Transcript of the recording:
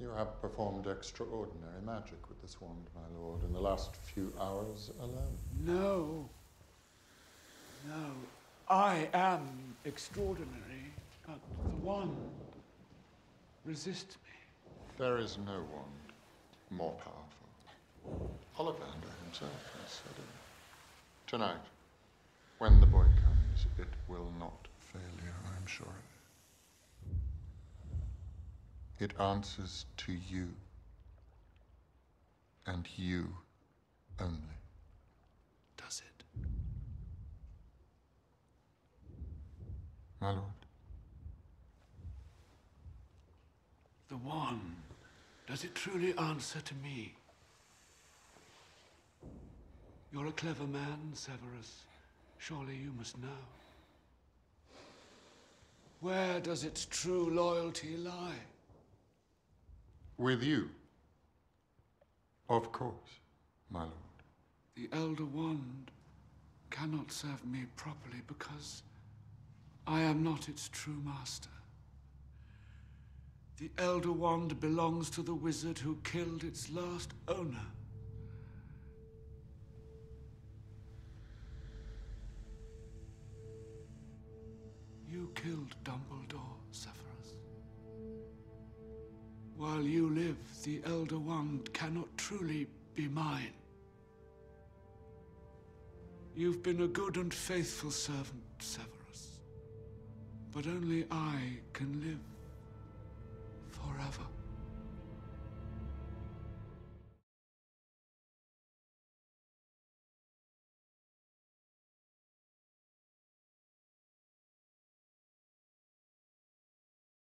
You have performed extraordinary magic with this wand, my lord, in the last few hours alone. No. No. I am extraordinary, but the wand resists me. There is no wand more powerful. Ollivander himself has said it. Tonight, when the boy comes, it will not fail you, it. Answers to you, and you only. Does it? My lord, The one, Does it truly answer to me? You're a clever man, Severus. Surely you must know. Where does its true loyalty lie? With you. Of course, my lord. The Elder Wand cannot serve me properly because I am not its true master. The Elder Wand belongs to the wizard who killed its last owner. You killed Dumbledore, Severus. While you live, the Elder Wand cannot truly be mine. You've been a good and faithful servant, Severus. But only I can live forever.